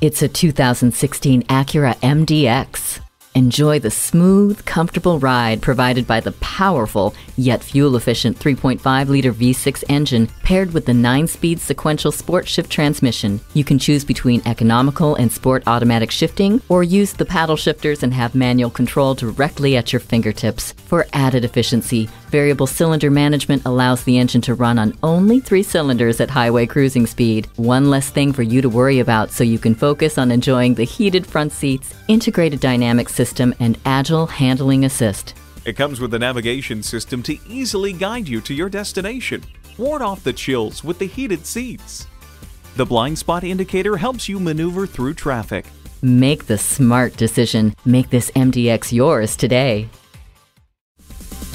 It's a 2016 Acura MDX. Enjoy the smooth, comfortable ride provided by the powerful yet fuel efficient 3.5 liter V6 engine paired with the 9 speed sequential sport shift transmission. You can choose between economical and sport automatic shifting or use the paddle shifters and have manual control directly at your fingertips. For added efficiency, variable cylinder management allows the engine to run on only three cylinders at highway cruising speed. One less thing for you to worry about so you can focus on enjoying the heated front seats, integrated dynamic system, and agile handling assist. It comes with a navigation system to easily guide you to your destination. Ward off the chills with the heated seats. The blind spot indicator helps you maneuver through traffic. Make the smart decision. Make this MDX yours today.